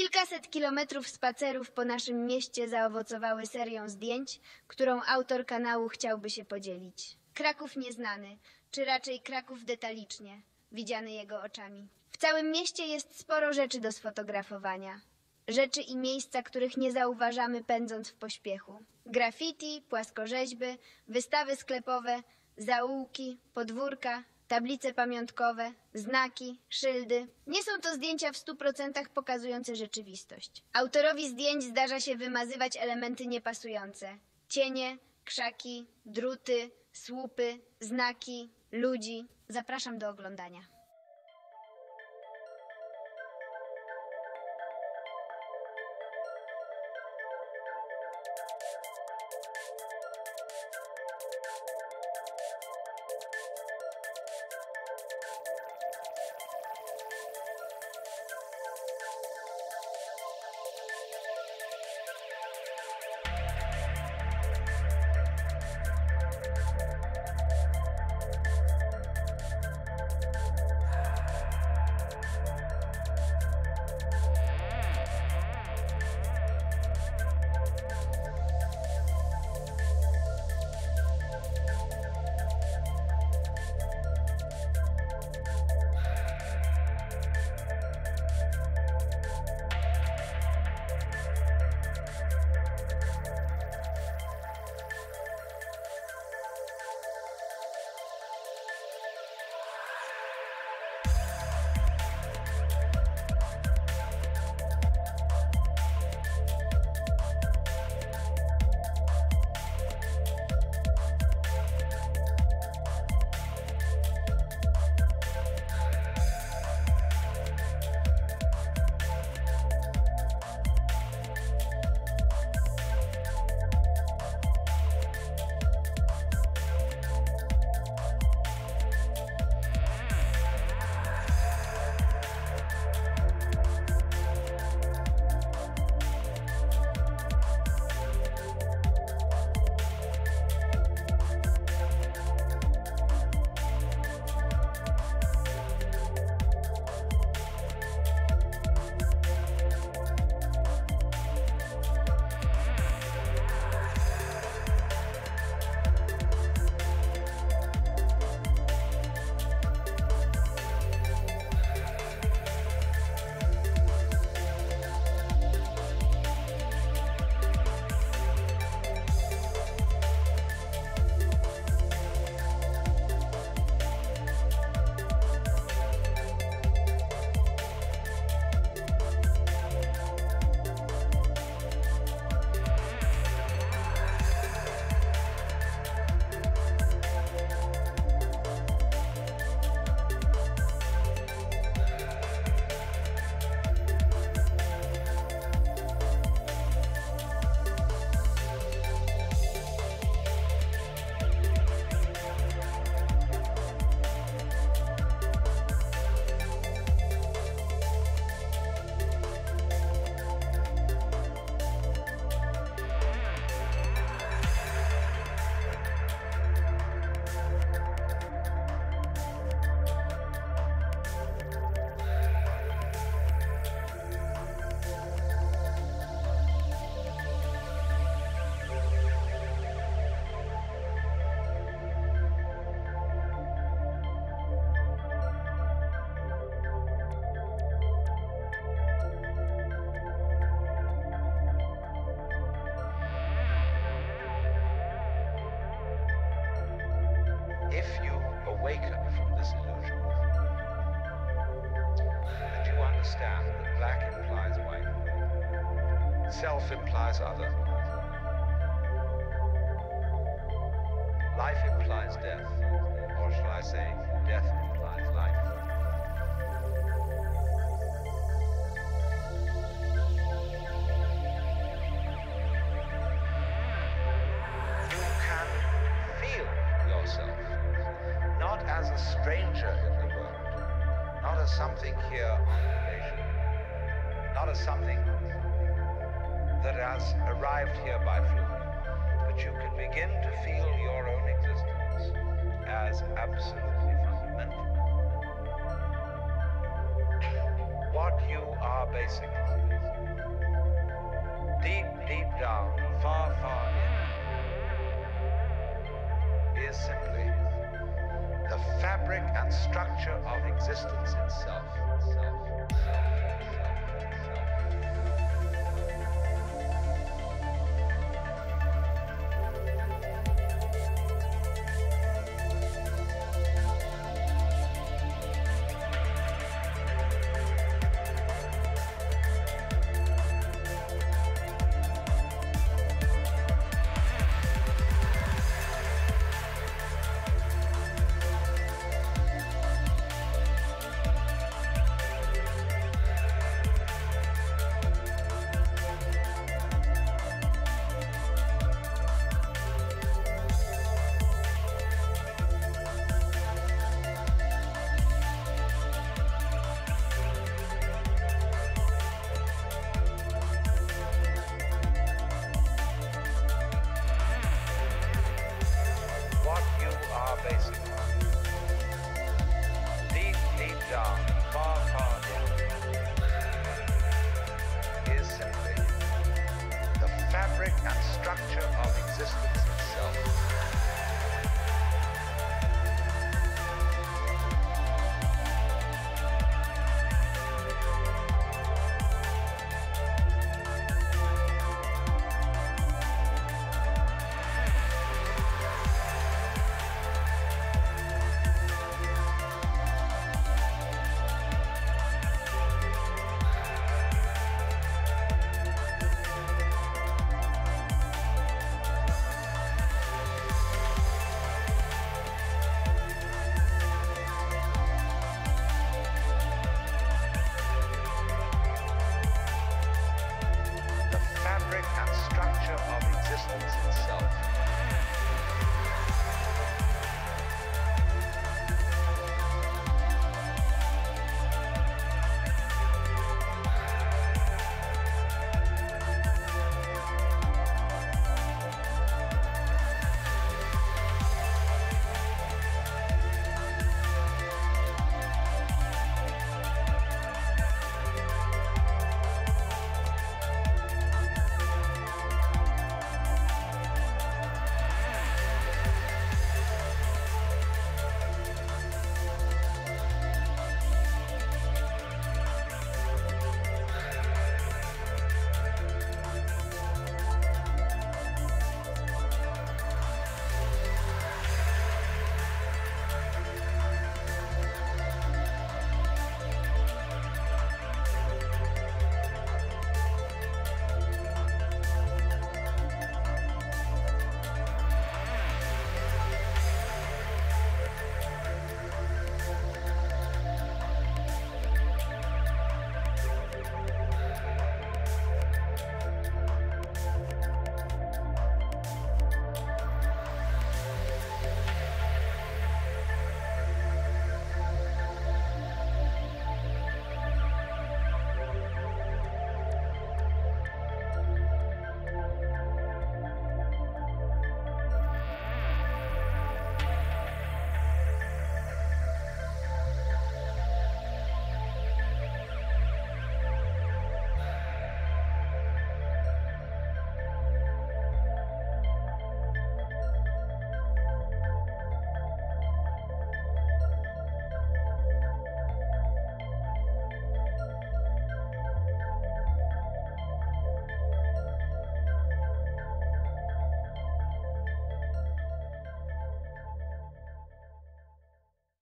Kilkaset kilometrów spacerów po naszym mieście zaowocowały serią zdjęć, którą autor kanału chciałby się podzielić. Kraków nieznany, czy raczej Kraków detalicznie, widziany jego oczami. W całym mieście jest sporo rzeczy do sfotografowania. Rzeczy i miejsca, których nie zauważamy pędząc w pośpiechu. Graffiti, płaskorzeźby, wystawy sklepowe, zaułki, podwórka, tablice pamiątkowe, znaki, szyldy. Nie są to zdjęcia w stu procentach pokazujące rzeczywistość. Autorowi zdjęć zdarza się wymazywać elementy niepasujące. Cienie, krzaki, druty, słupy, znaki, ludzi. Zapraszam do oglądania. Awaken from this illusion. And you understand that black implies white, self implies other, life implies death, or shall I say, death implies life. here on not as something that has arrived here by fluke, but you can begin to feel your own existence as absolutely fundamental. What you are basically, deep, deep down, far, far in, is fabric and structure of existence itself. itself, itself, itself. fabric and structure of existence itself.